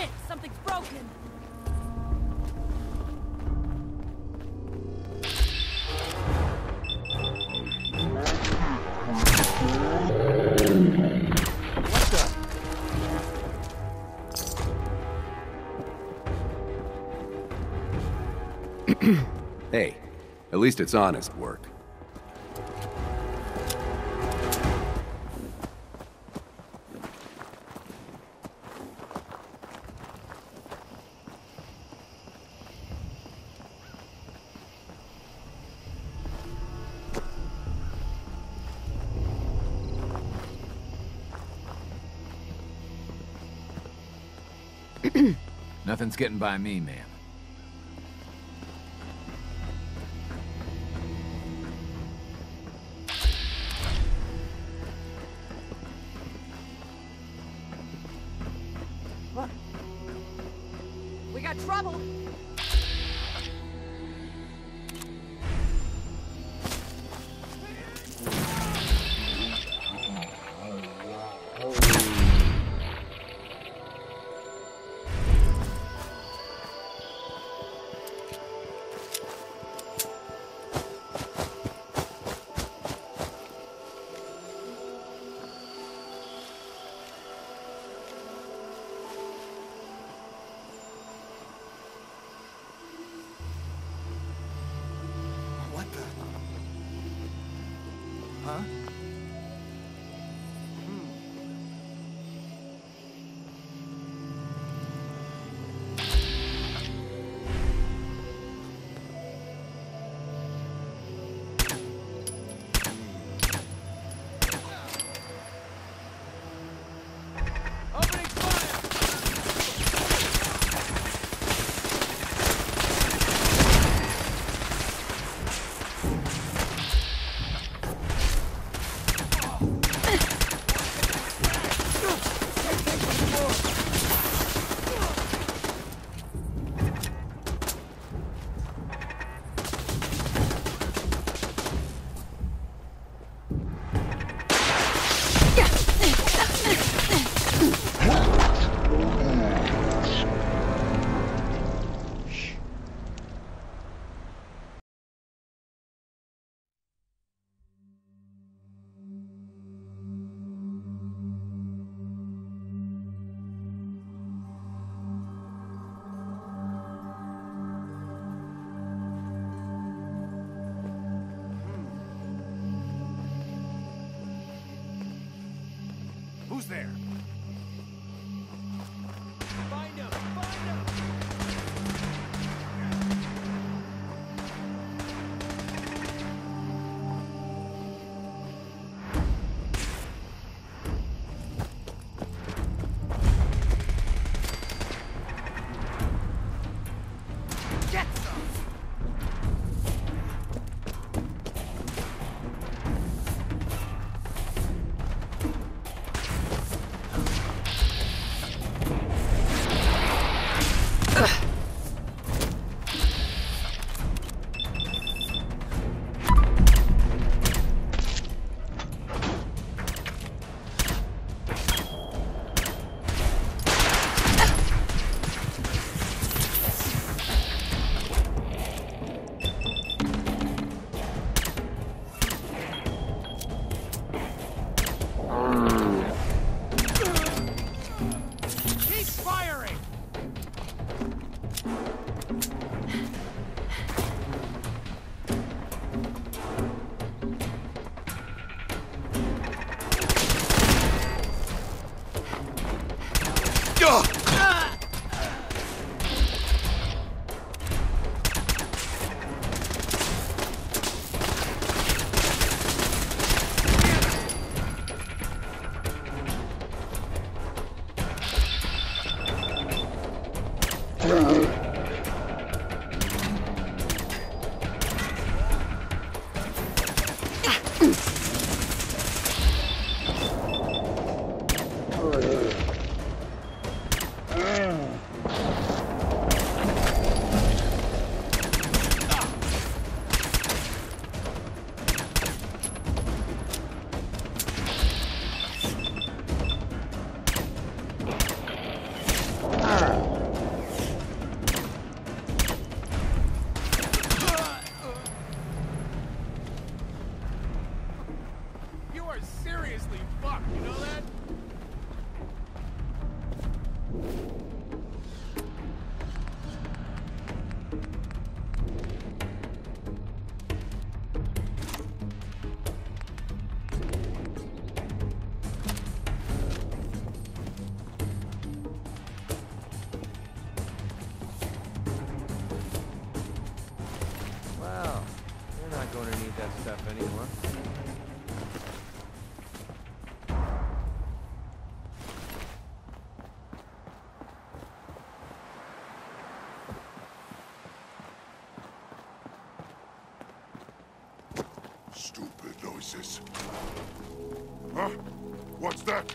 Shit, something's broken. hey, at least it's honest work. Nothing's getting by me, ma'am. We got trouble. Huh? Who's there? Ugh! rock. You know that? Wow. You're not going to need that stuff anymore. Stupid noises. Huh? What's that?